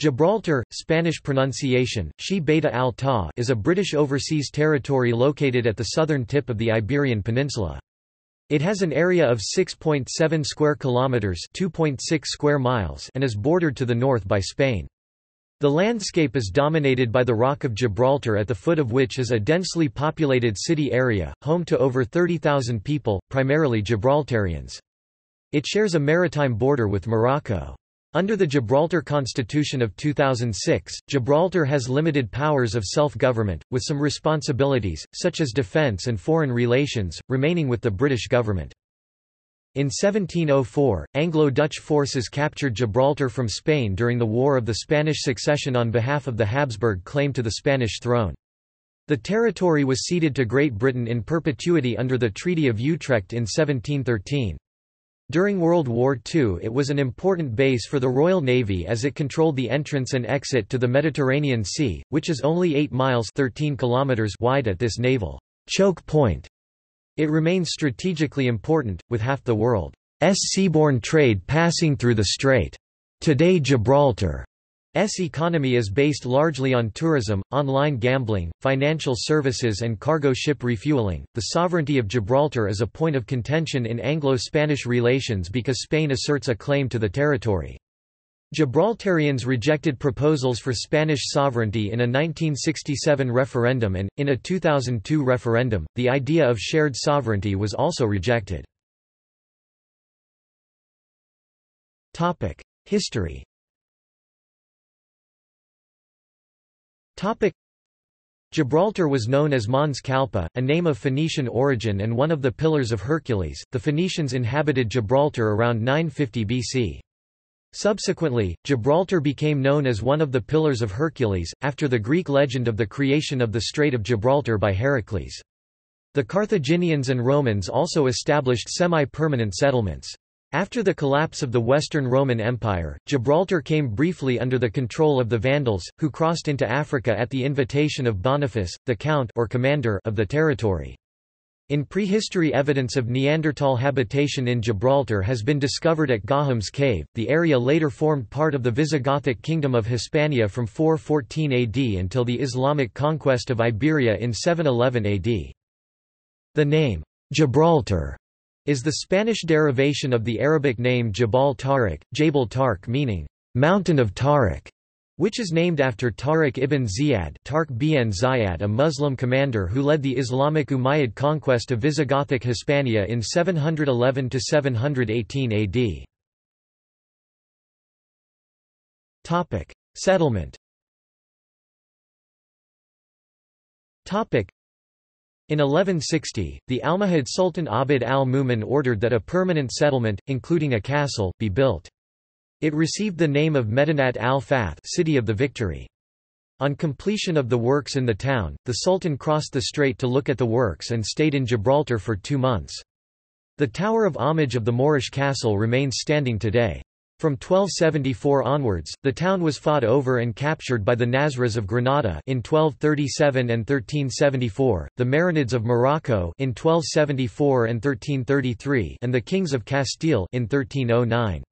Gibraltar, Spanish pronunciation, Shi Beta al Ta is a British overseas territory located at the southern tip of the Iberian Peninsula. It has an area of 6.7 square kilometers, 2.6 square miles, and is bordered to the north by Spain. The landscape is dominated by the Rock of Gibraltar at the foot of which is a densely populated city area, home to over 30,000 people, primarily Gibraltarians. It shares a maritime border with Morocco. Under the Gibraltar Constitution of 2006, Gibraltar has limited powers of self-government, with some responsibilities, such as defence and foreign relations, remaining with the British government. In 1704, Anglo-Dutch forces captured Gibraltar from Spain during the War of the Spanish Succession on behalf of the Habsburg claim to the Spanish throne. The territory was ceded to Great Britain in perpetuity under the Treaty of Utrecht in 1713. During World War II it was an important base for the Royal Navy as it controlled the entrance and exit to the Mediterranean Sea, which is only 8 miles 13 kilometers wide at this naval choke point. It remains strategically important, with half the world's seaborne trade passing through the strait. Today Gibraltar S economy is based largely on tourism, online gambling, financial services and cargo ship refueling. The sovereignty of Gibraltar is a point of contention in Anglo-Spanish relations because Spain asserts a claim to the territory. Gibraltarians rejected proposals for Spanish sovereignty in a 1967 referendum and, in a 2002 referendum, the idea of shared sovereignty was also rejected. History Gibraltar was known as Mons Calpe, a name of Phoenician origin and one of the Pillars of Hercules. The Phoenicians inhabited Gibraltar around 950 BC. Subsequently, Gibraltar became known as one of the Pillars of Hercules, after the Greek legend of the creation of the Strait of Gibraltar by Heracles. The Carthaginians and Romans also established semi-permanent settlements. After the collapse of the Western Roman Empire, Gibraltar came briefly under the control of the Vandals, who crossed into Africa at the invitation of Boniface, the count or commander of the territory. In prehistory evidence of Neanderthal habitation in Gibraltar has been discovered at Gorham's cave. The area later formed part of the Visigothic kingdom of Hispania from 414 AD until the Islamic conquest of Iberia in 711 AD. The name Gibraltar is the Spanish derivation of the Arabic name Jabal Tariq, Jabal Tarq meaning, Mountain of Tariq, which is named after Tariq ibn Ziyad Tarq bin Ziyad a Muslim commander who led the Islamic Umayyad conquest of Visigothic Hispania in 711–718 AD. Settlement in 1160, the Almohad Sultan Abd al-Mumin ordered that a permanent settlement, including a castle, be built. It received the name of Medinat al-Fath City of the Victory. On completion of the works in the town, the Sultan crossed the strait to look at the works and stayed in Gibraltar for two months. The tower of homage of the Moorish castle remains standing today. From 1274 onwards, the town was fought over and captured by the Nasrids of Granada in 1237 and 1374, the Marinids of Morocco in 1274 and 1333, and the kings of Castile in 1309.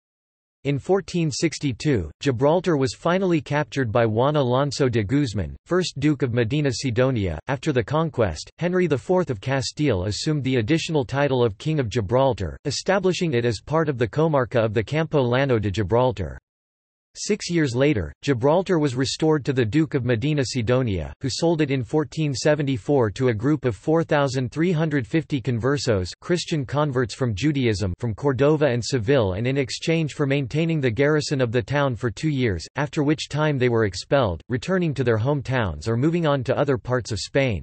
In 1462, Gibraltar was finally captured by Juan Alonso de Guzman, 1st Duke of Medina Sidonia. After the conquest, Henry IV of Castile assumed the additional title of King of Gibraltar, establishing it as part of the comarca of the Campo Llano de Gibraltar. Six years later, Gibraltar was restored to the Duke of Medina Sidonia, who sold it in 1474 to a group of 4,350 conversos Christian converts from Judaism from Cordova and Seville and in exchange for maintaining the garrison of the town for two years, after which time they were expelled, returning to their home towns or moving on to other parts of Spain.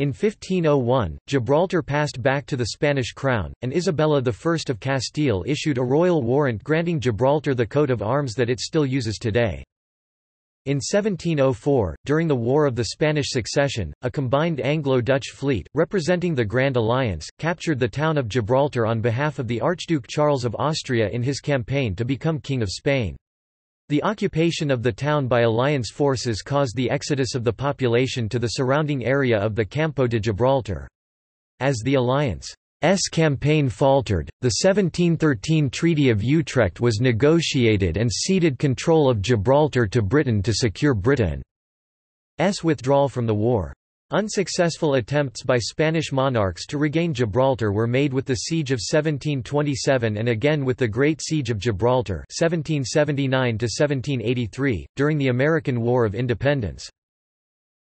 In 1501, Gibraltar passed back to the Spanish crown, and Isabella I of Castile issued a royal warrant granting Gibraltar the coat of arms that it still uses today. In 1704, during the War of the Spanish Succession, a combined Anglo-Dutch fleet, representing the Grand Alliance, captured the town of Gibraltar on behalf of the Archduke Charles of Austria in his campaign to become King of Spain. The occupation of the town by alliance forces caused the exodus of the population to the surrounding area of the Campo de Gibraltar. As the alliance campaign faltered, the 1713 Treaty of Utrecht was negotiated and ceded control of Gibraltar to Britain to secure Britain's withdrawal from the war. Unsuccessful attempts by Spanish monarchs to regain Gibraltar were made with the Siege of 1727 and again with the Great Siege of Gibraltar 1779 during the American War of Independence.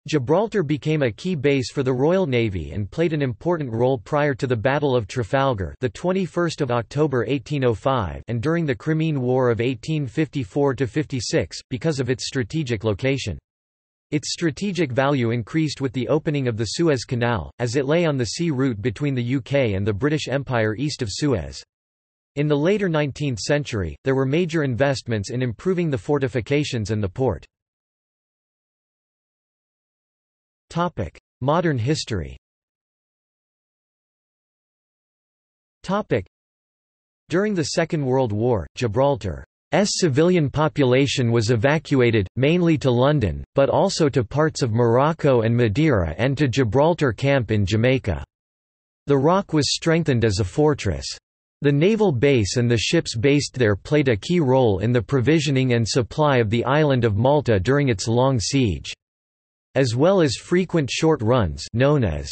Gibraltar became a key base for the Royal Navy and played an important role prior to the Battle of Trafalgar, the 21st of October 1805, and during the Crimean War of 1854 56 because of its strategic location. Its strategic value increased with the opening of the Suez Canal, as it lay on the sea route between the UK and the British Empire east of Suez. In the later 19th century, there were major investments in improving the fortifications and the port. Modern history During the Second World War, Gibraltar's civilian population was evacuated, mainly to London, but also to parts of Morocco and Madeira and to Gibraltar Camp in Jamaica. The Rock was strengthened as a fortress. The naval base and the ships based there played a key role in the provisioning and supply of the island of Malta during its long siege as well as frequent short runs known as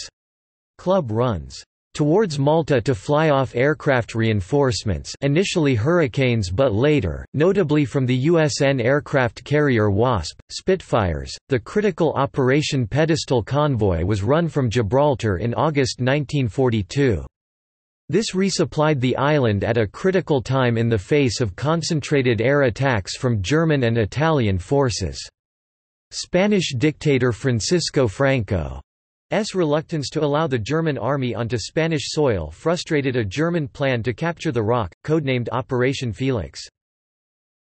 club runs towards Malta to fly off aircraft reinforcements initially Hurricanes but later, notably from the USN aircraft carrier Wasp, Spitfires. The critical Operation Pedestal convoy was run from Gibraltar in August 1942. This resupplied the island at a critical time in the face of concentrated air attacks from German and Italian forces. Spanish dictator Francisco Franco's reluctance to allow the German army onto Spanish soil frustrated a German plan to capture the Rock, codenamed Operation Felix.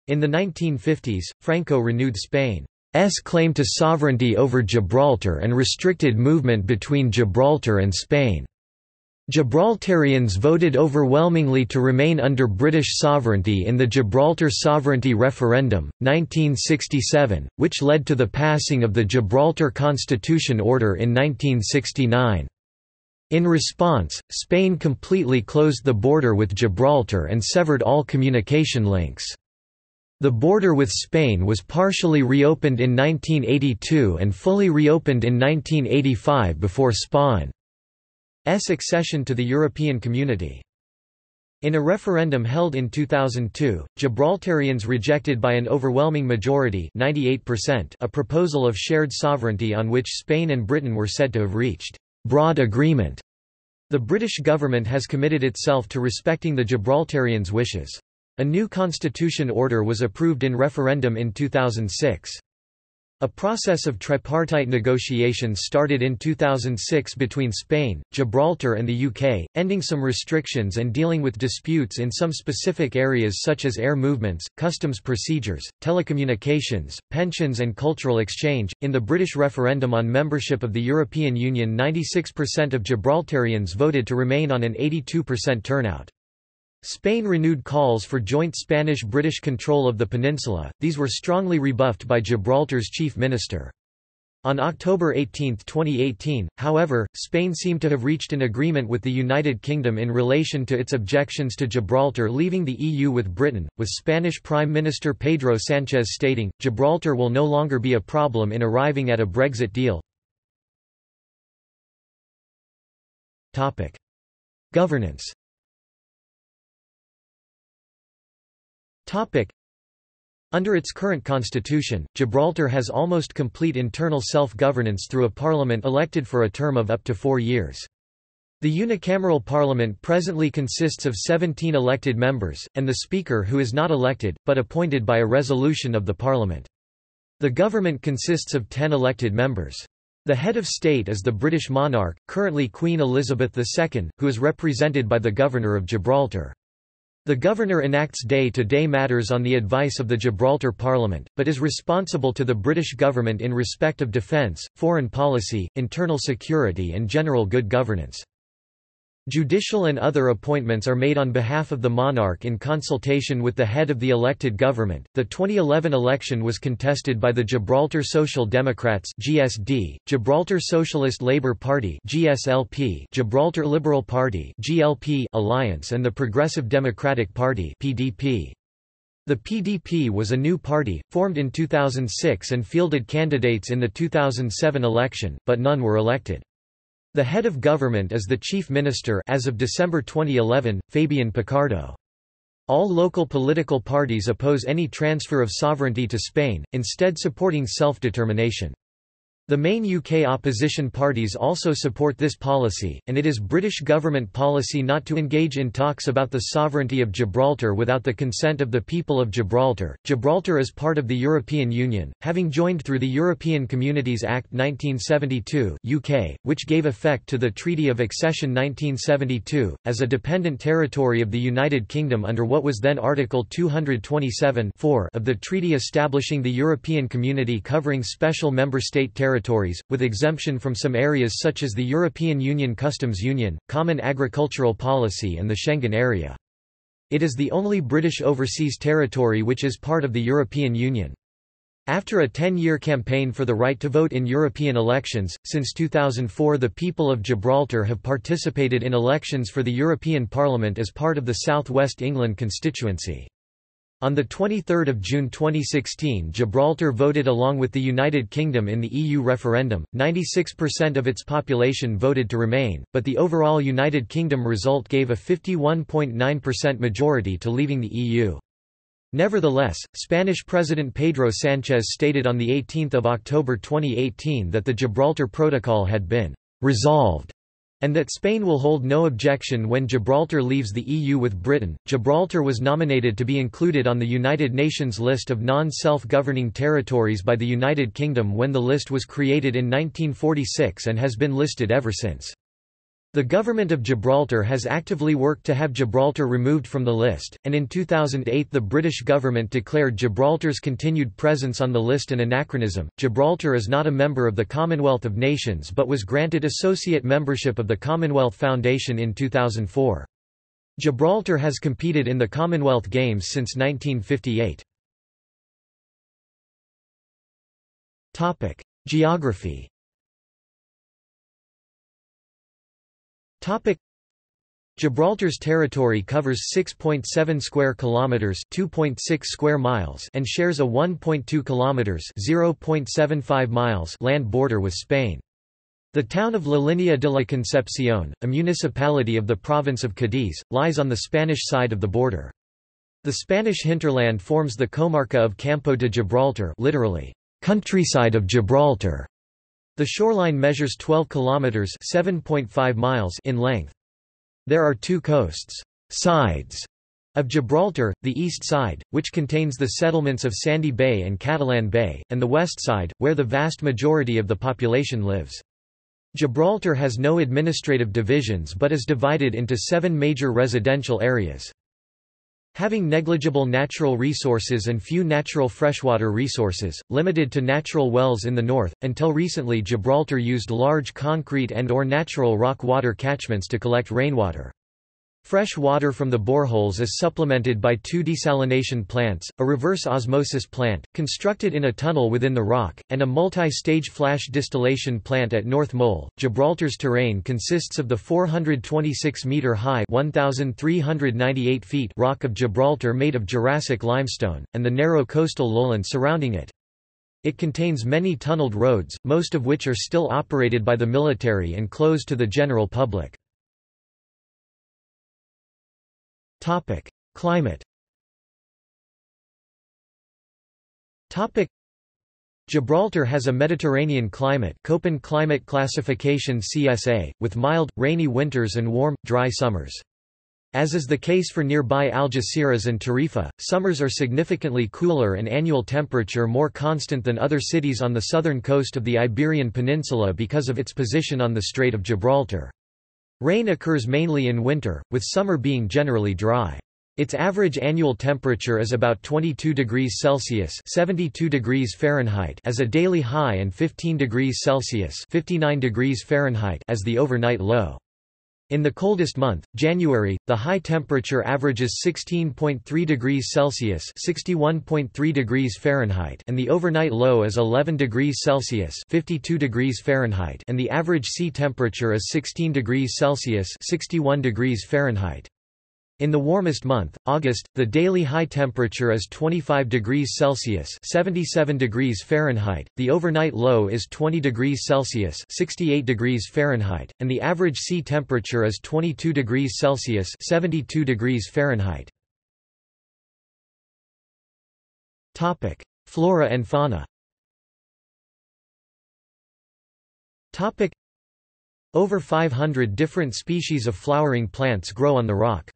In the 1950s, Franco renewed Spain's claim to sovereignty over Gibraltar and restricted movement between Gibraltar and Spain. Gibraltarians voted overwhelmingly to remain under British sovereignty in the Gibraltar Sovereignty Referendum, 1967, which led to the passing of the Gibraltar Constitution Order in 1969. In response, Spain completely closed the border with Gibraltar and severed all communication links. The border with Spain was partially reopened in 1982 and fully reopened in 1985 before Spain accession to the European Community. In a referendum held in 2002, Gibraltarians rejected by an overwhelming majority 98% a proposal of shared sovereignty on which Spain and Britain were said to have reached broad agreement. The British government has committed itself to respecting the Gibraltarians' wishes. A new constitution order was approved in referendum in 2006. A process of tripartite negotiations started in 2006 between Spain, Gibraltar and the UK, ending some restrictions and dealing with disputes in some specific areas such as air movements, customs procedures, telecommunications, pensions and cultural exchange. In the British referendum on membership of the European Union 96% of Gibraltarians voted to remain on an 82% turnout. Spain renewed calls for joint Spanish-British control of the peninsula, these were strongly rebuffed by Gibraltar's chief minister. On October 18, 2018, however, Spain seemed to have reached an agreement with the United Kingdom in relation to its objections to Gibraltar leaving the EU with Britain, with Spanish Prime Minister Pedro Sánchez stating, Gibraltar will no longer be a problem in arriving at a Brexit deal. Governance Under its current constitution, Gibraltar has almost complete internal self-governance through a parliament elected for a term of up to four years. The unicameral parliament presently consists of 17 elected members, and the speaker who is not elected, but appointed by a resolution of the parliament. The government consists of 10 elected members. The head of state is the British monarch, currently Queen Elizabeth II, who is represented by the Governor of Gibraltar. The governor enacts day-to-day -day matters on the advice of the Gibraltar Parliament, but is responsible to the British government in respect of defence, foreign policy, internal security and general good governance. Judicial and other appointments are made on behalf of the monarch in consultation with the head of the elected government. The 2011 election was contested by the Gibraltar Social Democrats (GSD), Gibraltar Socialist Labour Party (GSLP), Gibraltar Liberal Party (GLP) alliance and the Progressive Democratic Party (PDP). The PDP was a new party, formed in 2006 and fielded candidates in the 2007 election, but none were elected. The head of government is the chief minister as of December 2011, Fabian Picardo. All local political parties oppose any transfer of sovereignty to Spain, instead supporting self-determination. The main UK opposition parties also support this policy, and it is British government policy not to engage in talks about the sovereignty of Gibraltar without the consent of the people of Gibraltar. Gibraltar is part of the European Union, having joined through the European Communities Act 1972 (UK), which gave effect to the Treaty of Accession 1972 as a dependent territory of the United Kingdom under what was then Article 227 of the treaty establishing the European Community covering special member state territories territories, with exemption from some areas such as the European Union Customs Union, Common Agricultural Policy and the Schengen Area. It is the only British overseas territory which is part of the European Union. After a 10-year campaign for the right to vote in European elections, since 2004 the people of Gibraltar have participated in elections for the European Parliament as part of the South West England constituency. On 23 June 2016 Gibraltar voted along with the United Kingdom in the EU referendum, 96% of its population voted to remain, but the overall United Kingdom result gave a 51.9% majority to leaving the EU. Nevertheless, Spanish President Pedro Sánchez stated on 18 October 2018 that the Gibraltar Protocol had been «resolved» and that Spain will hold no objection when Gibraltar leaves the EU with Britain. Gibraltar was nominated to be included on the United Nations list of non-self-governing territories by the United Kingdom when the list was created in 1946 and has been listed ever since. The government of Gibraltar has actively worked to have Gibraltar removed from the list, and in 2008 the British government declared Gibraltar's continued presence on the list an anachronism. Gibraltar is not a member of the Commonwealth of Nations but was granted associate membership of the Commonwealth Foundation in 2004. Gibraltar has competed in the Commonwealth Games since 1958. Topic: Geography Topic Gibraltar's territory covers 6.7 square kilometers, 2.6 square miles, and shares a 1.2 kilometers, 0.75 miles land border with Spain. The town of La Línea de la Concepción, a municipality of the province of Cádiz, lies on the Spanish side of the border. The Spanish hinterland forms the comarca of Campo de Gibraltar, literally countryside of Gibraltar. The shoreline measures 12 kilometers (7.5 miles) in length. There are two coasts, sides of Gibraltar, the east side, which contains the settlements of Sandy Bay and Catalan Bay, and the west side, where the vast majority of the population lives. Gibraltar has no administrative divisions but is divided into seven major residential areas. Having negligible natural resources and few natural freshwater resources, limited to natural wells in the north, until recently Gibraltar used large concrete and or natural rock water catchments to collect rainwater. Fresh water from the boreholes is supplemented by two desalination plants, a reverse osmosis plant, constructed in a tunnel within the rock, and a multi-stage flash distillation plant at North Mole. Gibraltar's terrain consists of the 426-metre-high rock of Gibraltar made of Jurassic limestone, and the narrow coastal lowland surrounding it. It contains many tunneled roads, most of which are still operated by the military and closed to the general public. Topic: Climate. Topic: Gibraltar has a Mediterranean climate Köppen climate classification CSA, with mild, rainy winters and warm, dry summers. As is the case for nearby Algeciras and Tarifa, summers are significantly cooler and annual temperature more constant than other cities on the southern coast of the Iberian Peninsula because of its position on the Strait of Gibraltar. Rain occurs mainly in winter, with summer being generally dry. Its average annual temperature is about 22 degrees Celsius (72 degrees Fahrenheit) as a daily high and 15 degrees Celsius (59 degrees Fahrenheit) as the overnight low. In the coldest month, January, the high temperature averages 16.3 degrees Celsius (61.3 degrees Fahrenheit) and the overnight low is 11 degrees Celsius (52 degrees Fahrenheit) and the average sea temperature is 16 degrees Celsius (61 degrees Fahrenheit). In the warmest month, August, the daily high temperature is 25 degrees Celsius (77 degrees Fahrenheit), the overnight low is 20 degrees Celsius (68 degrees Fahrenheit), and the average sea temperature is 22 degrees Celsius (72 degrees Fahrenheit). Topic: Flora and fauna. Topic: Over 500 different species of flowering plants grow on the rock.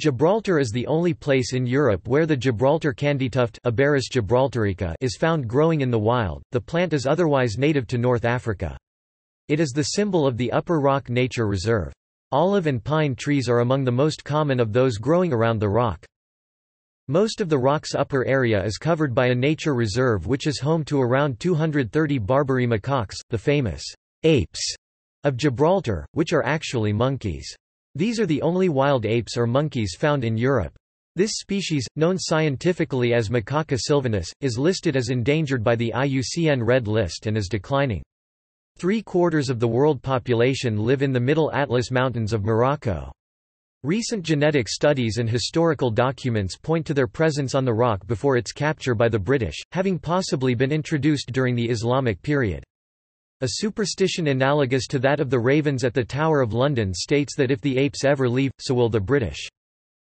Gibraltar is the only place in Europe where the Gibraltar candytuft gibraltarica is found growing in the wild. The plant is otherwise native to North Africa. It is the symbol of the Upper Rock Nature Reserve. Olive and pine trees are among the most common of those growing around the rock. Most of the rock's upper area is covered by a nature reserve which is home to around 230 Barbary macaques, the famous apes of Gibraltar, which are actually monkeys. These are the only wild apes or monkeys found in Europe. This species, known scientifically as Macaca sylvanus, is listed as endangered by the IUCN Red List and is declining. Three-quarters of the world population live in the Middle Atlas Mountains of Morocco. Recent genetic studies and historical documents point to their presence on the rock before its capture by the British, having possibly been introduced during the Islamic period. A superstition analogous to that of the ravens at the Tower of London states that if the apes ever leave, so will the British.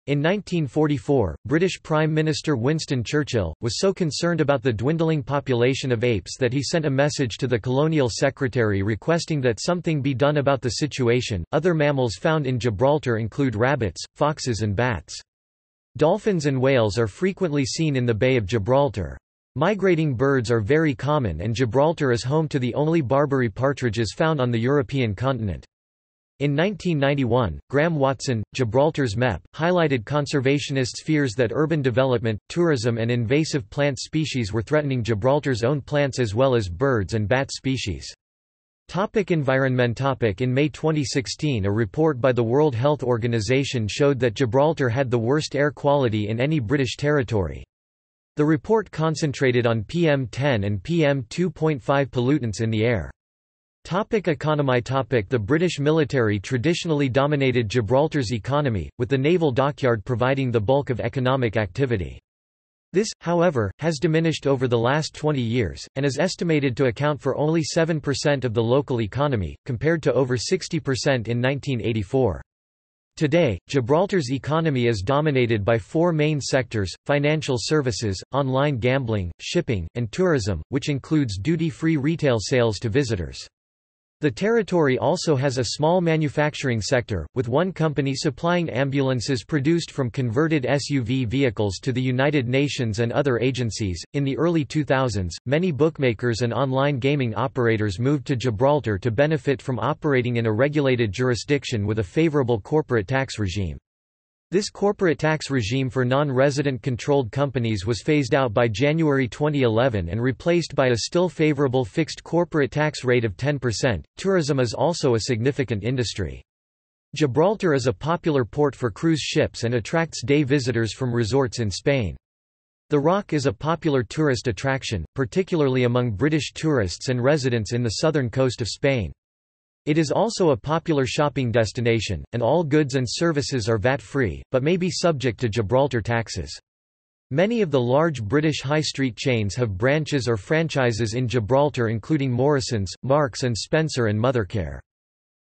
In 1944, British Prime Minister Winston Churchill, was so concerned about the dwindling population of apes that he sent a message to the Colonial Secretary requesting that something be done about the situation. Other mammals found in Gibraltar include rabbits, foxes, and bats. Dolphins and whales are frequently seen in the Bay of Gibraltar. Migrating birds are very common and Gibraltar is home to the only Barbary partridges found on the European continent. In 1991, Graham Watson, Gibraltar's MEP, highlighted conservationists' fears that urban development, tourism and invasive plant species were threatening Gibraltar's own plants as well as birds and bat species. Topic environment topic In May 2016 a report by the World Health Organization showed that Gibraltar had the worst air quality in any British territory. The report concentrated on PM10 and PM2.5 pollutants in the air. Topic economy topic The British military traditionally dominated Gibraltar's economy, with the naval dockyard providing the bulk of economic activity. This, however, has diminished over the last 20 years, and is estimated to account for only 7% of the local economy, compared to over 60% in 1984. Today, Gibraltar's economy is dominated by four main sectors, financial services, online gambling, shipping, and tourism, which includes duty-free retail sales to visitors. The territory also has a small manufacturing sector, with one company supplying ambulances produced from converted SUV vehicles to the United Nations and other agencies. In the early 2000s, many bookmakers and online gaming operators moved to Gibraltar to benefit from operating in a regulated jurisdiction with a favorable corporate tax regime. This corporate tax regime for non-resident controlled companies was phased out by January 2011 and replaced by a still favorable fixed corporate tax rate of 10%. Tourism is also a significant industry. Gibraltar is a popular port for cruise ships and attracts day visitors from resorts in Spain. The Rock is a popular tourist attraction, particularly among British tourists and residents in the southern coast of Spain. It is also a popular shopping destination, and all goods and services are VAT-free, but may be subject to Gibraltar taxes. Many of the large British high street chains have branches or franchises in Gibraltar including Morrisons, Marks and Spencer and Mothercare.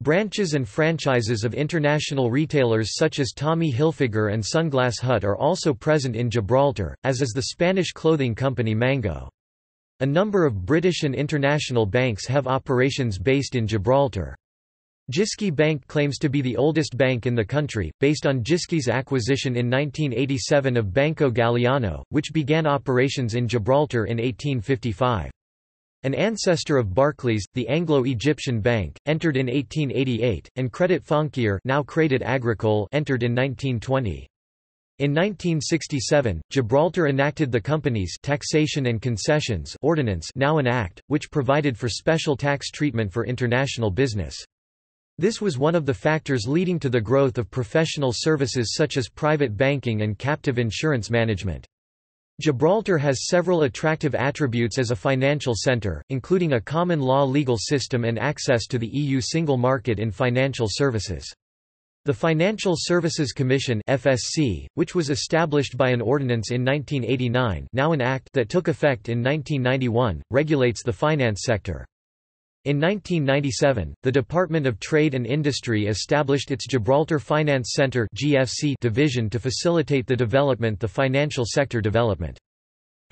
Branches and franchises of international retailers such as Tommy Hilfiger and Sunglass Hut are also present in Gibraltar, as is the Spanish clothing company Mango. A number of British and international banks have operations based in Gibraltar. Jyske Bank claims to be the oldest bank in the country, based on Jyske's acquisition in 1987 of Banco Galliano, which began operations in Gibraltar in 1855. An ancestor of Barclays, the Anglo-Egyptian Bank, entered in 1888, and Credit Foncier now Crédit Agricole entered in 1920. In 1967, Gibraltar enacted the Companies Taxation and Concessions Ordinance now an act, which provided for special tax treatment for international business. This was one of the factors leading to the growth of professional services such as private banking and captive insurance management. Gibraltar has several attractive attributes as a financial centre, including a common law legal system and access to the EU single market in financial services. The Financial Services Commission FSC, which was established by an ordinance in 1989 now an act that took effect in 1991, regulates the finance sector. In 1997, the Department of Trade and Industry established its Gibraltar Finance Centre division to facilitate the development the financial sector development.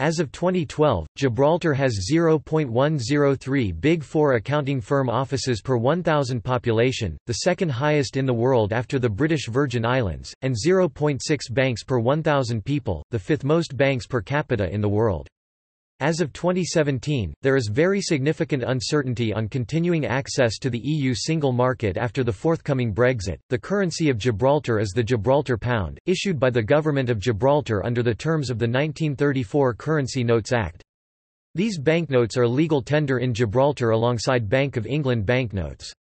As of 2012, Gibraltar has 0.103 Big Four accounting firm offices per 1,000 population, the second highest in the world after the British Virgin Islands, and 0.6 banks per 1,000 people, the fifth most banks per capita in the world. As of 2017, there is very significant uncertainty on continuing access to the EU single market after the forthcoming Brexit. The currency of Gibraltar is the Gibraltar pound, issued by the Government of Gibraltar under the terms of the 1934 Currency Notes Act. These banknotes are legal tender in Gibraltar alongside Bank of England banknotes.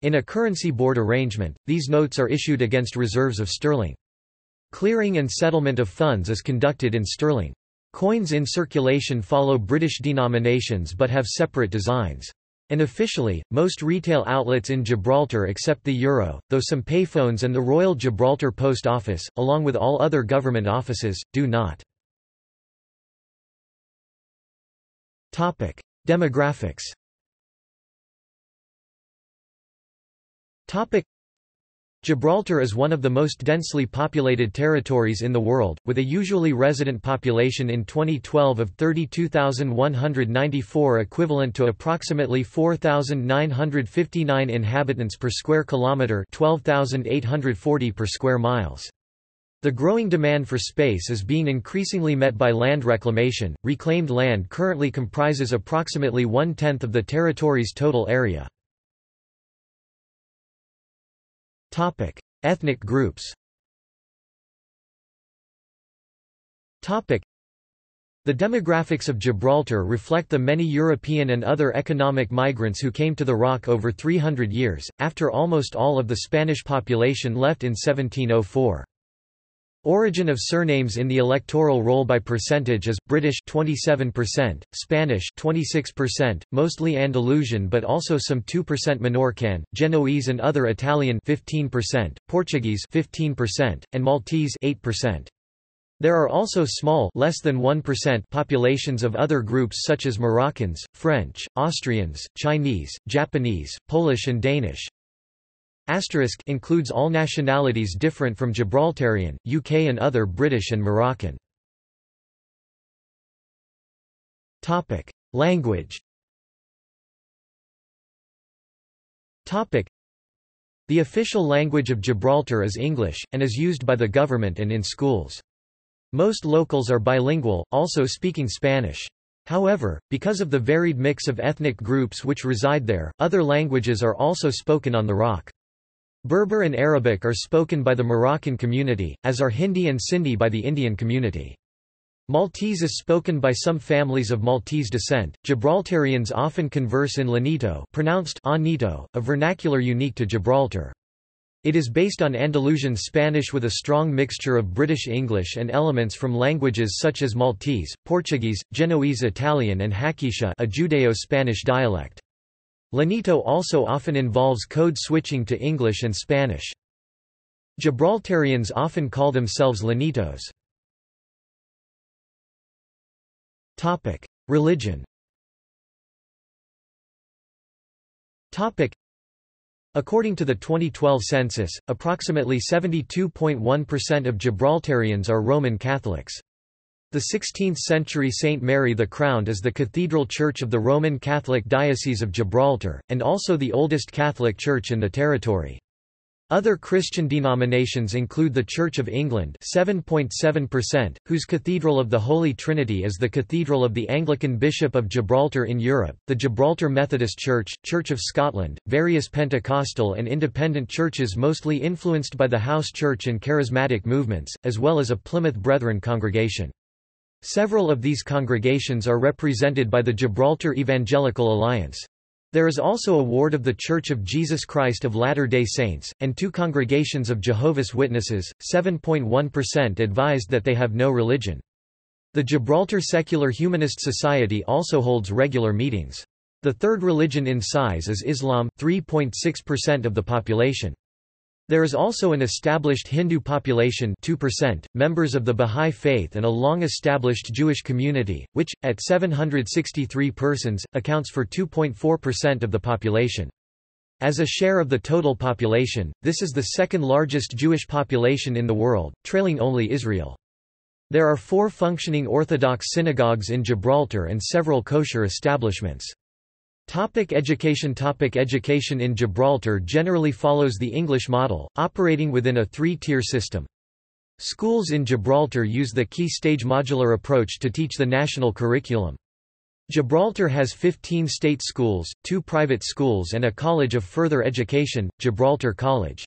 In a currency board arrangement, these notes are issued against reserves of sterling. Clearing and settlement of funds is conducted in sterling. Coins in circulation follow British denominations but have separate designs. And officially, most retail outlets in Gibraltar accept the euro, though some payphones and the Royal Gibraltar Post Office, along with all other government offices, do not. Demographics Gibraltar is one of the most densely populated territories in the world, with a usually resident population in 2012 of 32,194 equivalent to approximately 4,959 inhabitants per square kilometre 12,840 per square miles. The growing demand for space is being increasingly met by land reclamation. Reclaimed land currently comprises approximately one-tenth of the territory's total area. Topic: Ethnic groups. Topic: The demographics of Gibraltar reflect the many European and other economic migrants who came to the Rock over 300 years, after almost all of the Spanish population left in 1704. Origin of surnames in the electoral roll by percentage is British 27%, Spanish 26%, mostly Andalusian but also some 2% Menorcan, Genoese and other Italian 15%, Portuguese 15%, and Maltese 8%. There are also small less than 1% populations of other groups such as Moroccans, French, Austrians, Chinese, Japanese, Polish and Danish. Asterisk includes all nationalities different from Gibraltarian, UK and other British and Moroccan. Topic: Language. Topic: The official language of Gibraltar is English and is used by the government and in schools. Most locals are bilingual, also speaking Spanish. However, because of the varied mix of ethnic groups which reside there, other languages are also spoken on the Rock. Berber and Arabic are spoken by the Moroccan community, as are Hindi and Sindhi by the Indian community. Maltese is spoken by some families of Maltese descent. Gibraltarians often converse in Llanito, pronounced Anito, a vernacular unique to Gibraltar. It is based on Andalusian Spanish with a strong mixture of British English and elements from languages such as Maltese, Portuguese, Genoese Italian and Haketia a Judeo-Spanish dialect. Llanito also often involves code switching to English and Spanish. Gibraltarians often call themselves Llanitos. Religion According to the 2012 census, approximately 72.1% of Gibraltarians are Roman Catholics. The 16th-century St. Mary the Crowned is the cathedral church of the Roman Catholic Diocese of Gibraltar, and also the oldest Catholic church in the territory. Other Christian denominations include the Church of England 7.7%, whose Cathedral of the Holy Trinity is the Cathedral of the Anglican Bishop of Gibraltar in Europe, the Gibraltar Methodist Church, Church of Scotland, various Pentecostal and independent churches mostly influenced by the House Church and Charismatic movements, as well as a Plymouth Brethren congregation. Several of these congregations are represented by the Gibraltar Evangelical Alliance. There is also a ward of the Church of Jesus Christ of Latter-day Saints, and two congregations of Jehovah's Witnesses. 7.1% advised that they have no religion. The Gibraltar Secular Humanist Society also holds regular meetings. The third religion in size is Islam 3.6% of the population. There is also an established Hindu population 2%, members of the Bahá'í Faith and a long-established Jewish community, which, at 763 persons, accounts for 2.4% of the population. As a share of the total population, this is the second largest Jewish population in the world, trailing only Israel. There are four functioning Orthodox synagogues in Gibraltar and several kosher establishments. Topic education Topic Education in Gibraltar generally follows the English model, operating within a three-tier system. Schools in Gibraltar use the key stage modular approach to teach the national curriculum. Gibraltar has 15 state schools, two private schools and a college of further education, Gibraltar College.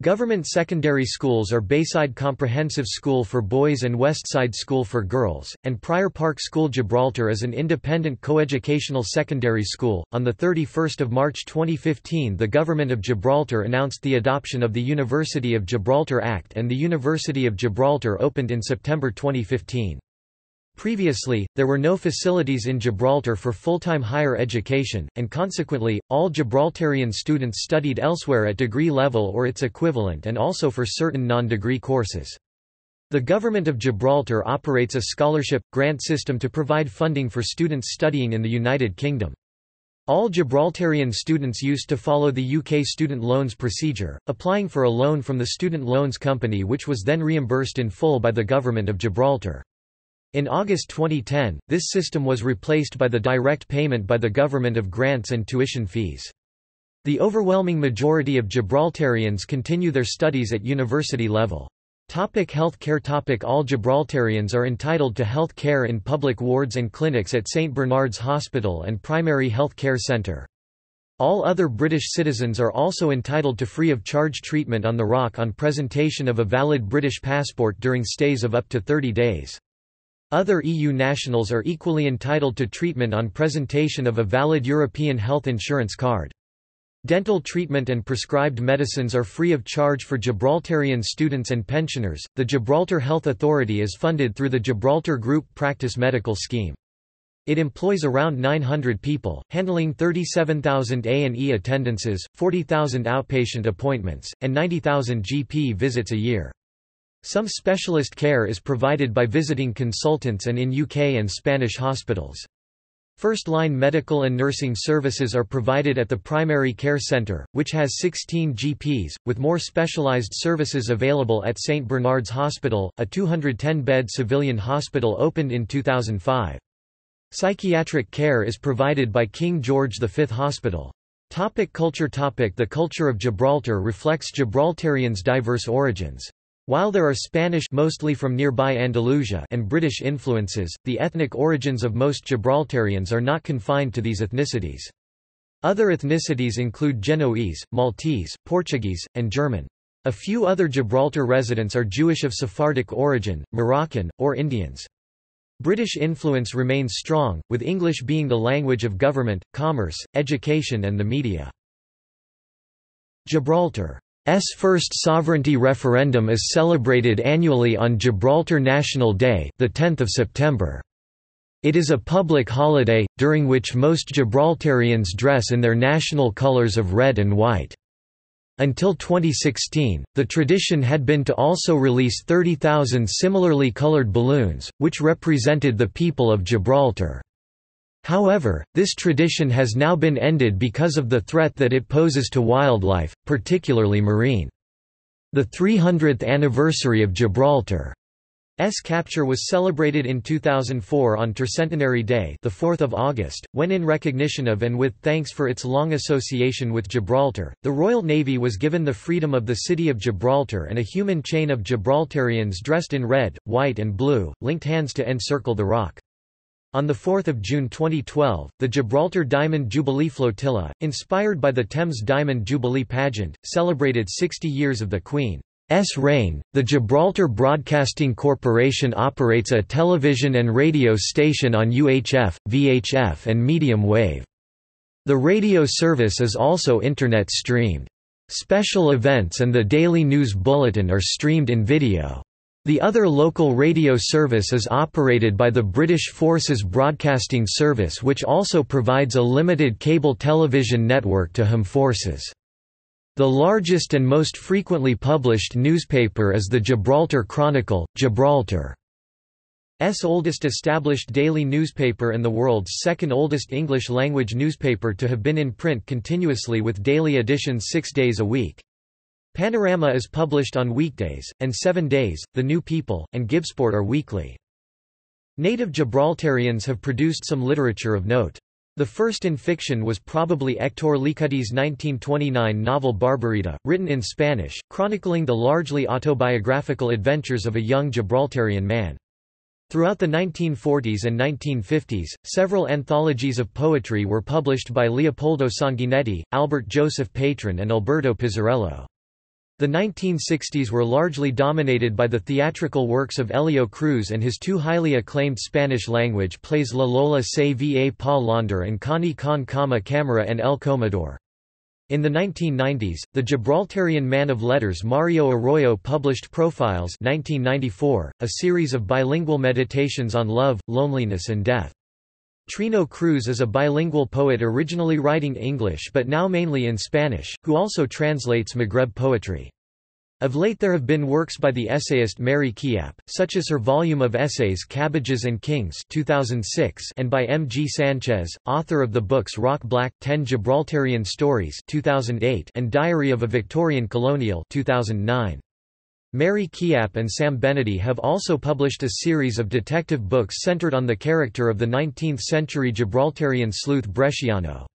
Government secondary schools are Bayside Comprehensive School for boys and Westside School for girls, and Prior Park School Gibraltar is an independent coeducational secondary school. On the 31st of March 2015, the government of Gibraltar announced the adoption of the University of Gibraltar Act and the University of Gibraltar opened in September 2015. Previously, there were no facilities in Gibraltar for full-time higher education, and consequently, all Gibraltarian students studied elsewhere at degree level or its equivalent and also for certain non-degree courses. The Government of Gibraltar operates a scholarship, grant system to provide funding for students studying in the United Kingdom. All Gibraltarian students used to follow the UK student loans procedure, applying for a loan from the Student Loans Company which was then reimbursed in full by the Government of Gibraltar. In August 2010, this system was replaced by the direct payment by the government of grants and tuition fees. The overwhelming majority of Gibraltarians continue their studies at university level. Topic health care Topic All Gibraltarians are entitled to health care in public wards and clinics at St Bernard's Hospital and Primary Health Care Centre. All other British citizens are also entitled to free of charge treatment on the Rock on presentation of a valid British passport during stays of up to 30 days. Other EU nationals are equally entitled to treatment on presentation of a valid European health insurance card. Dental treatment and prescribed medicines are free of charge for Gibraltarian students and pensioners. The Gibraltar Health Authority is funded through the Gibraltar Group Practice Medical Scheme. It employs around 900 people, handling 37,000 A&E attendances, 40,000 outpatient appointments, and 90,000 GP visits a year. Some specialist care is provided by visiting consultants and in UK and Spanish hospitals. First-line medical and nursing services are provided at the Primary Care Centre, which has 16 GPs, with more specialised services available at St Bernard's Hospital, a 210-bed civilian hospital opened in 2005. Psychiatric care is provided by King George V Hospital. Topic culture Topic The culture of Gibraltar reflects Gibraltarians' diverse origins. While there are Spanish mostly from nearby Andalusia and British influences, the ethnic origins of most Gibraltarians are not confined to these ethnicities. Other ethnicities include Genoese, Maltese, Portuguese, and German. A few other Gibraltar residents are Jewish of Sephardic origin, Moroccan, or Indians. British influence remains strong, with English being the language of government, commerce, education and the media. Gibraltar first sovereignty referendum is celebrated annually on Gibraltar National Day, the 10th of September. It is a public holiday during which most Gibraltarians dress in their national colors of red and white. Until 2016, the tradition had been to also release 30,000 similarly colored balloons, which represented the people of Gibraltar. However, this tradition has now been ended because of the threat that it poses to wildlife, particularly marine. The 300th anniversary of Gibraltar's capture was celebrated in 2004 on Tercentenary Day the 4th of August, when in recognition of and with thanks for its long association with Gibraltar, the Royal Navy was given the freedom of the city of Gibraltar and a human chain of Gibraltarians dressed in red, white and blue, linked hands to encircle the rock. On 4 June 2012, the Gibraltar Diamond Jubilee Flotilla, inspired by the Thames Diamond Jubilee pageant, celebrated 60 years of the Queen's reign. The Gibraltar Broadcasting Corporation operates a television and radio station on UHF, VHF, and medium wave. The radio service is also Internet streamed. Special events and the daily news bulletin are streamed in video. The other local radio service is operated by the British Forces Broadcasting Service which also provides a limited cable television network to home forces. The largest and most frequently published newspaper is the Gibraltar Chronicle, Gibraltar. S oldest established daily newspaper and the world's second oldest English-language newspaper to have been in print continuously with daily editions six days a week. Panorama is published on weekdays, and Seven Days, The New People, and Gibsport are weekly. Native Gibraltarians have produced some literature of note. The first in fiction was probably Hector Licudi's 1929 novel Barbarita, written in Spanish, chronicling the largely autobiographical adventures of a young Gibraltarian man. Throughout the 1940s and 1950s, several anthologies of poetry were published by Leopoldo Sanguinetti, Albert Joseph Patron and Alberto Pizzarello. The 1960s were largely dominated by the theatrical works of Elio Cruz and his two highly acclaimed Spanish-language plays La Lola se va pa Londre and Connie con Cama Camera and El Comedor. In the 1990s, the Gibraltarian man of letters Mario Arroyo published Profiles 1994, a series of bilingual meditations on love, loneliness and death. Trino Cruz is a bilingual poet originally writing English but now mainly in Spanish, who also translates Maghreb poetry. Of late there have been works by the essayist Mary Chiappe, such as her volume of essays Cabbages and Kings 2006 and by M. G. Sanchez, author of the books Rock Black, Ten Gibraltarian Stories 2008 and Diary of a Victorian Colonial 2009. Mary Chiappe and Sam Benady have also published a series of detective books centered on the character of the 19th-century Gibraltarian sleuth Bresciano.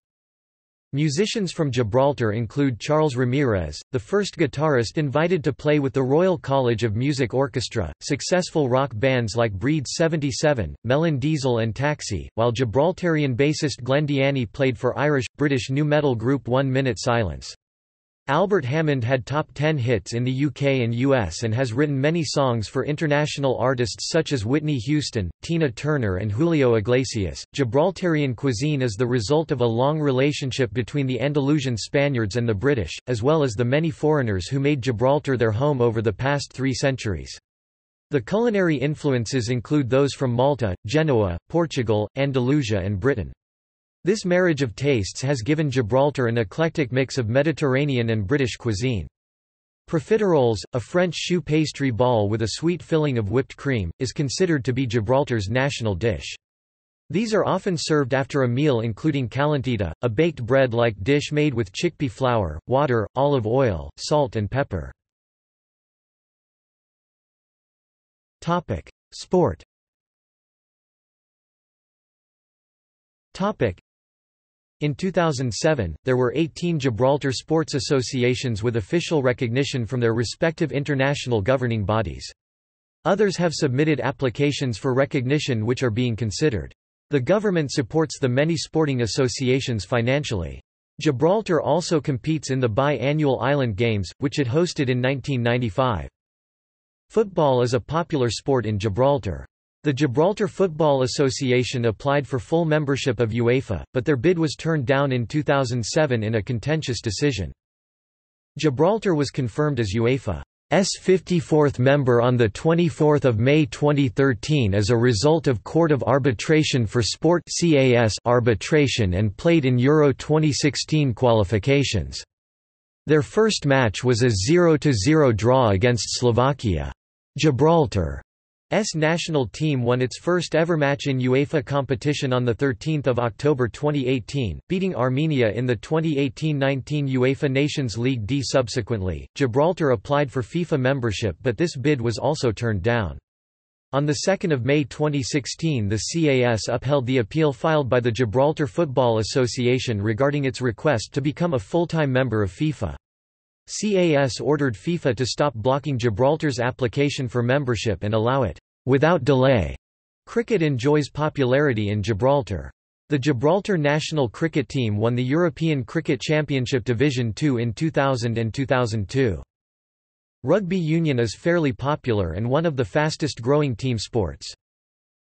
Musicians from Gibraltar include Charles Ramirez, the first guitarist invited to play with the Royal College of Music Orchestra, successful rock bands like Breed 77, Melon Diesel and Taxi, while Gibraltarian bassist Glenn played for Irish, British nu metal group One Minute Silence. Albert Hammond had top 10 hits in the UK and US and has written many songs for international artists such as Whitney Houston, Tina Turner, and Julio Iglesias. Gibraltarian cuisine is the result of a long relationship between the Andalusian Spaniards and the British, as well as the many foreigners who made Gibraltar their home over the past three centuries. The culinary influences include those from Malta, Genoa, Portugal, Andalusia, and Britain. This marriage of tastes has given Gibraltar an eclectic mix of Mediterranean and British cuisine. Profiteroles, a French choux pastry ball with a sweet filling of whipped cream, is considered to be Gibraltar's national dish. These are often served after a meal including calentita, a baked bread-like dish made with chickpea flour, water, olive oil, salt and pepper. Sport in 2007, there were 18 Gibraltar sports associations with official recognition from their respective international governing bodies. Others have submitted applications for recognition which are being considered. The government supports the many sporting associations financially. Gibraltar also competes in the bi-annual Island Games, which it hosted in 1995. Football is a popular sport in Gibraltar. The Gibraltar Football Association applied for full membership of UEFA, but their bid was turned down in 2007 in a contentious decision. Gibraltar was confirmed as UEFA's 54th member on 24 May 2013 as a result of Court of Arbitration for Sport arbitration and played in Euro 2016 qualifications. Their first match was a 0–0 draw against Slovakia. Gibraltar S national team won its first ever match in UEFA competition on 13 October 2018, beating Armenia in the 2018-19 UEFA Nations League D. Subsequently, Gibraltar applied for FIFA membership but this bid was also turned down. On 2 May 2016 the CAS upheld the appeal filed by the Gibraltar Football Association regarding its request to become a full-time member of FIFA. CAS ordered FIFA to stop blocking Gibraltar's application for membership and allow it, without delay. Cricket enjoys popularity in Gibraltar. The Gibraltar national cricket team won the European Cricket Championship Division II in 2000 and 2002. Rugby union is fairly popular and one of the fastest growing team sports.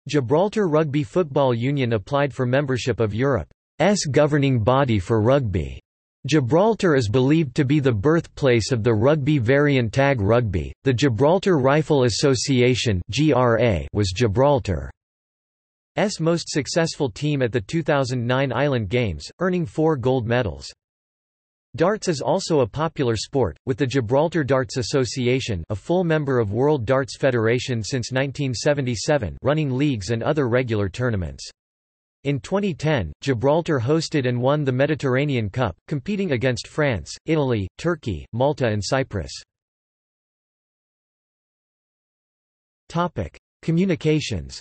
Gibraltar Rugby Football Union applied for membership of Europe's governing body for rugby. Gibraltar is believed to be the birthplace of the rugby variant tag rugby. The Gibraltar Rifle Association (GRA) was Gibraltar's most successful team at the 2009 Island Games, earning 4 gold medals. Darts is also a popular sport, with the Gibraltar Darts Association a full member of World Darts Federation since 1977 running leagues and other regular tournaments. In 2010, Gibraltar hosted and won the Mediterranean Cup, competing against France, Italy, Turkey, Malta and Cyprus. Communications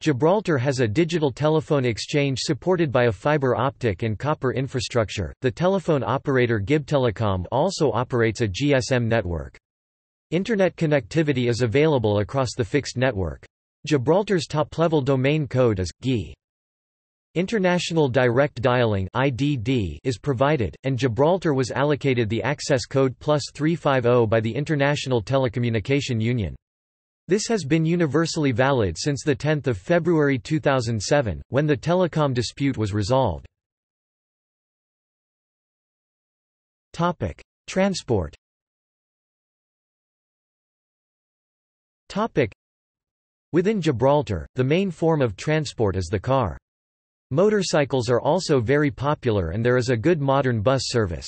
Gibraltar has a digital telephone exchange supported by a fiber optic and copper infrastructure. The telephone operator Gibtelecom also operates a GSM network. Internet connectivity is available across the fixed network. Gibraltar's top-level domain code is GI. International Direct Dialing (IDD) is provided, and Gibraltar was allocated the access code plus 350 by the International Telecommunication Union. This has been universally valid since 10 February 2007, when the telecom dispute was resolved. Transport Within Gibraltar, the main form of transport is the car. Motorcycles are also very popular and there is a good modern bus service.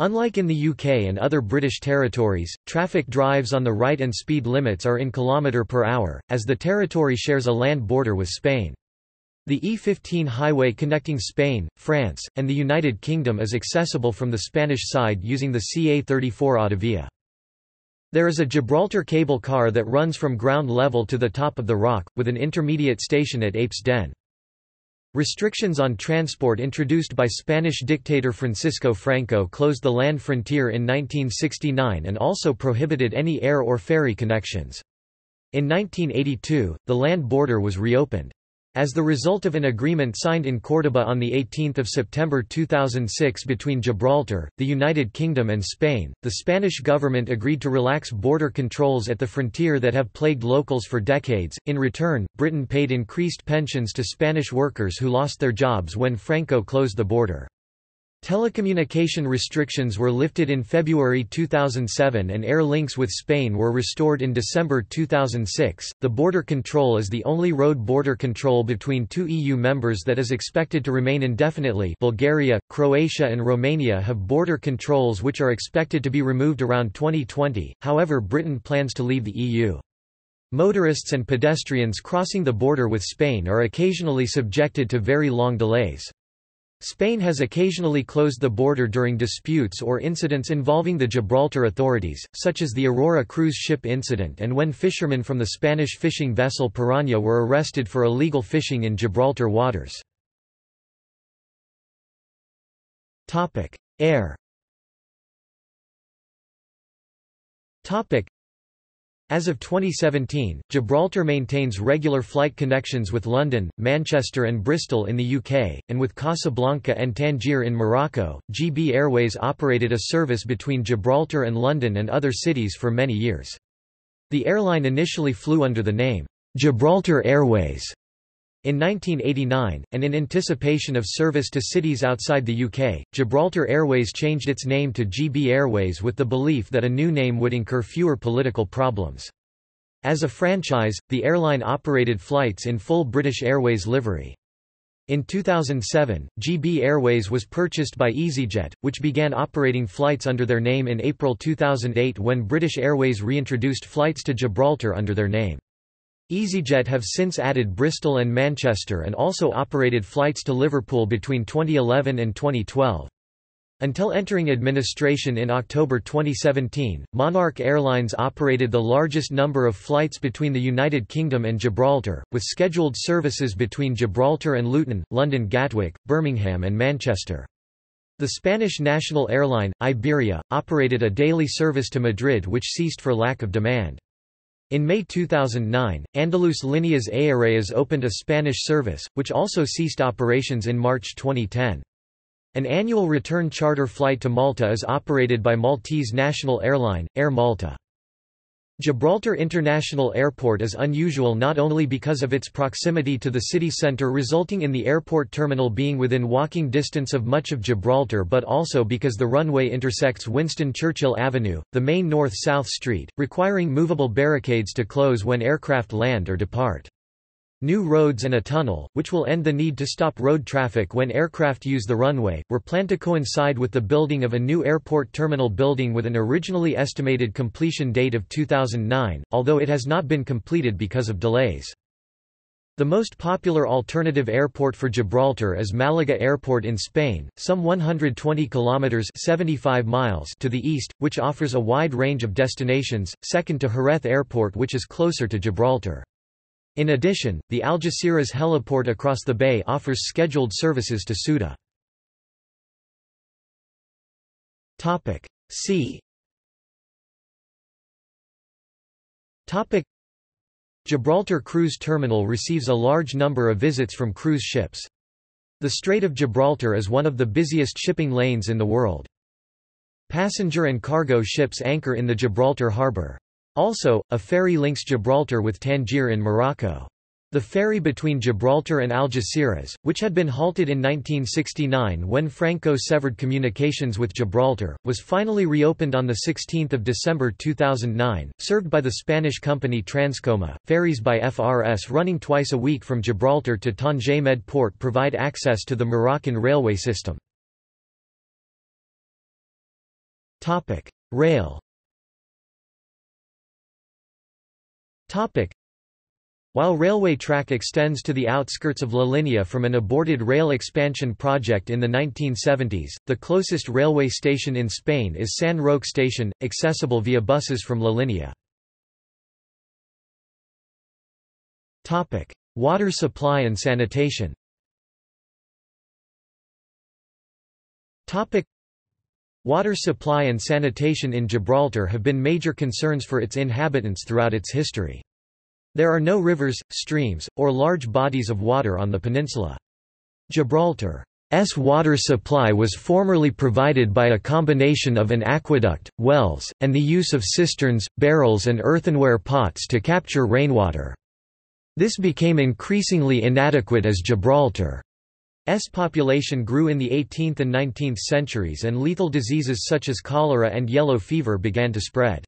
Unlike in the UK and other British territories, traffic drives on the right and speed limits are in km per hour, as the territory shares a land border with Spain. The E15 highway connecting Spain, France, and the United Kingdom is accessible from the Spanish side using the CA34 autovia. There is a Gibraltar cable car that runs from ground level to the top of the rock, with an intermediate station at Apes Den. Restrictions on transport introduced by Spanish dictator Francisco Franco closed the land frontier in 1969 and also prohibited any air or ferry connections. In 1982, the land border was reopened. As the result of an agreement signed in Córdoba on 18 September 2006 between Gibraltar, the United Kingdom and Spain, the Spanish government agreed to relax border controls at the frontier that have plagued locals for decades. In return, Britain paid increased pensions to Spanish workers who lost their jobs when Franco closed the border. Telecommunication restrictions were lifted in February 2007 and air links with Spain were restored in December 2006. The border control is the only road border control between two EU members that is expected to remain indefinitely. Bulgaria, Croatia, and Romania have border controls which are expected to be removed around 2020, however, Britain plans to leave the EU. Motorists and pedestrians crossing the border with Spain are occasionally subjected to very long delays. Spain has occasionally closed the border during disputes or incidents involving the Gibraltar authorities, such as the Aurora cruise ship incident and when fishermen from the Spanish fishing vessel Piranha were arrested for illegal fishing in Gibraltar waters. Air as of 2017, Gibraltar maintains regular flight connections with London, Manchester and Bristol in the UK, and with Casablanca and Tangier in Morocco. GB Airways operated a service between Gibraltar and London and other cities for many years. The airline initially flew under the name, Gibraltar Airways, in 1989, and in anticipation of service to cities outside the UK, Gibraltar Airways changed its name to GB Airways with the belief that a new name would incur fewer political problems. As a franchise, the airline operated flights in full British Airways livery. In 2007, GB Airways was purchased by EasyJet, which began operating flights under their name in April 2008 when British Airways reintroduced flights to Gibraltar under their name. EasyJet have since added Bristol and Manchester and also operated flights to Liverpool between 2011 and 2012. Until entering administration in October 2017, Monarch Airlines operated the largest number of flights between the United Kingdom and Gibraltar, with scheduled services between Gibraltar and Luton, London Gatwick, Birmingham and Manchester. The Spanish national airline, Iberia, operated a daily service to Madrid which ceased for lack of demand. In May 2009, Andalus Líneas Aéreas opened a Spanish service, which also ceased operations in March 2010. An annual return charter flight to Malta is operated by Maltese national airline, Air Malta. Gibraltar International Airport is unusual not only because of its proximity to the city centre resulting in the airport terminal being within walking distance of much of Gibraltar but also because the runway intersects Winston Churchill Avenue, the main north-south street, requiring movable barricades to close when aircraft land or depart. New roads and a tunnel, which will end the need to stop road traffic when aircraft use the runway, were planned to coincide with the building of a new airport terminal building with an originally estimated completion date of 2009, although it has not been completed because of delays. The most popular alternative airport for Gibraltar is Malaga Airport in Spain, some 120 kilometers (75 miles) to the east, which offers a wide range of destinations, second to Jerez Airport which is closer to Gibraltar. In addition, the Algeciras heliport across the bay offers scheduled services to Ceuta. Topic Sea. Topic Gibraltar Cruise Terminal receives a large number of visits from cruise ships. The Strait of Gibraltar is one of the busiest shipping lanes in the world. Passenger and cargo ships anchor in the Gibraltar harbour. Also, a ferry links Gibraltar with Tangier in Morocco. The ferry between Gibraltar and Algeciras, which had been halted in 1969 when Franco severed communications with Gibraltar, was finally reopened on 16 December 2009, served by the Spanish company Transcoma. Ferries by FRS running twice a week from Gibraltar to Tanger Med Port provide access to the Moroccan railway system. Rail While railway track extends to the outskirts of La Linea from an aborted rail expansion project in the 1970s, the closest railway station in Spain is San Roque Station, accessible via buses from La Linea. Water supply and sanitation Water supply and sanitation in Gibraltar have been major concerns for its inhabitants throughout its history. There are no rivers, streams, or large bodies of water on the peninsula. Gibraltar's water supply was formerly provided by a combination of an aqueduct, wells, and the use of cisterns, barrels and earthenware pots to capture rainwater. This became increasingly inadequate as Gibraltar S population grew in the 18th and 19th centuries and lethal diseases such as cholera and yellow fever began to spread.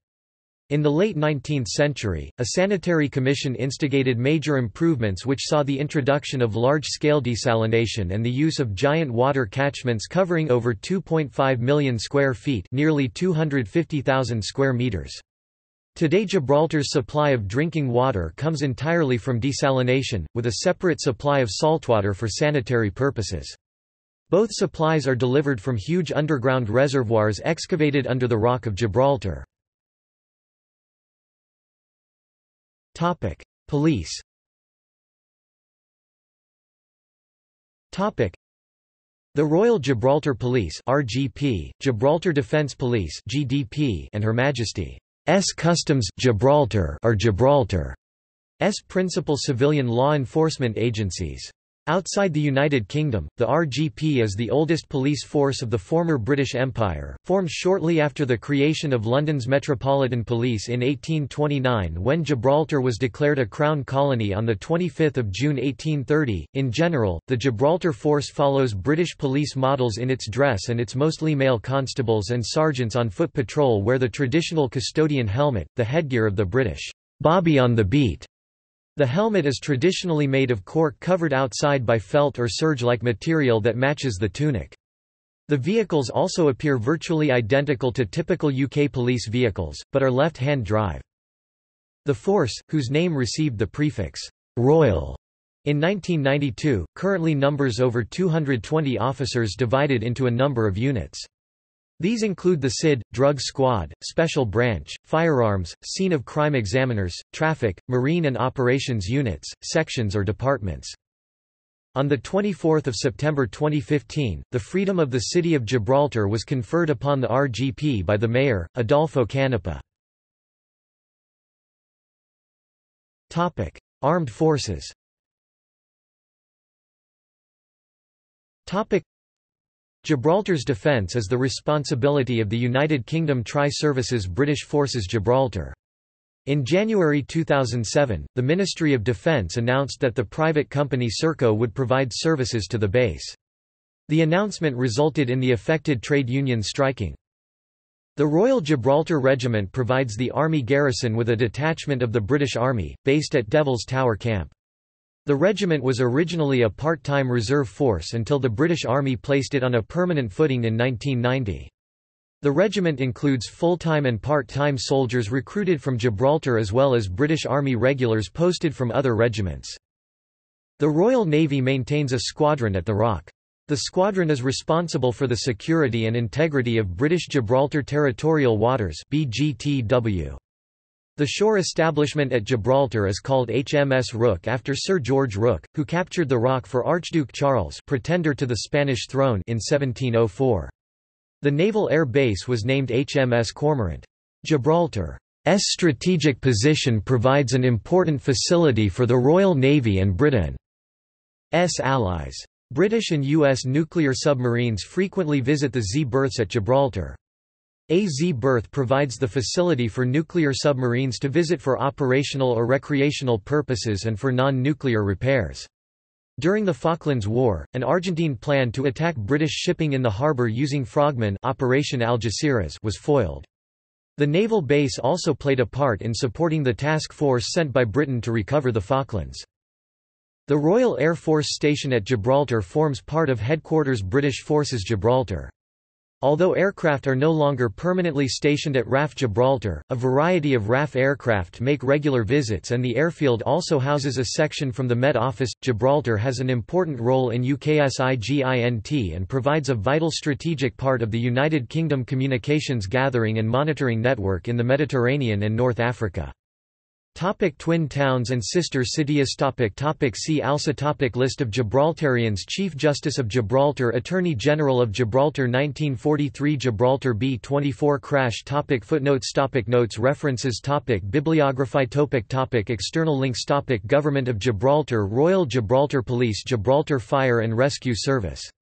In the late 19th century, a sanitary commission instigated major improvements which saw the introduction of large-scale desalination and the use of giant water catchments covering over 2.5 million square feet nearly 250,000 square meters. Today Gibraltar's supply of drinking water comes entirely from desalination, with a separate supply of saltwater for sanitary purposes. Both supplies are delivered from huge underground reservoirs excavated under the Rock of Gibraltar. Police the Royal Gibraltar Police RGP, Gibraltar Defence Police GDP, and Her Majesty S Customs Gibraltar or Gibraltar's principal civilian law enforcement agencies. Outside the United Kingdom, the RGP is the oldest police force of the former British Empire, formed shortly after the creation of London's Metropolitan Police in 1829 when Gibraltar was declared a Crown colony on 25 June 1830. In general, the Gibraltar force follows British police models in its dress and its mostly male constables and sergeants on foot patrol wear the traditional custodian helmet, the headgear of the British bobby on the beat the helmet is traditionally made of cork covered outside by felt or serge-like material that matches the tunic. The vehicles also appear virtually identical to typical UK police vehicles, but are left-hand drive. The force, whose name received the prefix, Royal, in 1992, currently numbers over 220 officers divided into a number of units. These include the SID, Drug Squad, Special Branch, Firearms, Scene of Crime Examiners, Traffic, Marine and Operations Units, Sections or Departments. On 24 September 2015, the freedom of the City of Gibraltar was conferred upon the RGP by the Mayor, Adolfo Canepa. Armed Forces Gibraltar's defence is the responsibility of the United Kingdom Tri-Services British Forces Gibraltar. In January 2007, the Ministry of Defense announced that the private company Serco would provide services to the base. The announcement resulted in the affected trade unions striking. The Royal Gibraltar Regiment provides the Army garrison with a detachment of the British Army, based at Devils Tower Camp. The regiment was originally a part-time reserve force until the British Army placed it on a permanent footing in 1990. The regiment includes full-time and part-time soldiers recruited from Gibraltar as well as British Army regulars posted from other regiments. The Royal Navy maintains a squadron at the Rock. The squadron is responsible for the security and integrity of British Gibraltar Territorial Waters BGTW. The shore establishment at Gibraltar is called HMS Rooke after Sir George Rooke, who captured the Rock for Archduke Charles pretender to the Spanish throne in 1704. The naval air base was named HMS Cormorant. Gibraltar's strategic position provides an important facility for the Royal Navy and Britain's allies. British and U.S. nuclear submarines frequently visit the Z berths at Gibraltar. A Z berth provides the facility for nuclear submarines to visit for operational or recreational purposes and for non-nuclear repairs. During the Falklands War, an Argentine plan to attack British shipping in the harbour using frogmen Operation Algeciras was foiled. The naval base also played a part in supporting the task force sent by Britain to recover the Falklands. The Royal Air Force Station at Gibraltar forms part of Headquarters British Forces Gibraltar. Although aircraft are no longer permanently stationed at RAF Gibraltar, a variety of RAF aircraft make regular visits and the airfield also houses a section from the Met Office. Gibraltar has an important role in UKSIGINT and provides a vital strategic part of the United Kingdom communications gathering and monitoring network in the Mediterranean and North Africa. Topic Twin towns and sister cities. Topic topic See also topic List of Gibraltarians. Chief Justice of Gibraltar. Attorney General of Gibraltar. 1943 Gibraltar B-24 crash. Topic Footnotes. Topic Notes. References. Topic Bibliography. Topic topic External links. Topic Government of Gibraltar. Royal Gibraltar Police. Gibraltar Fire and Rescue Service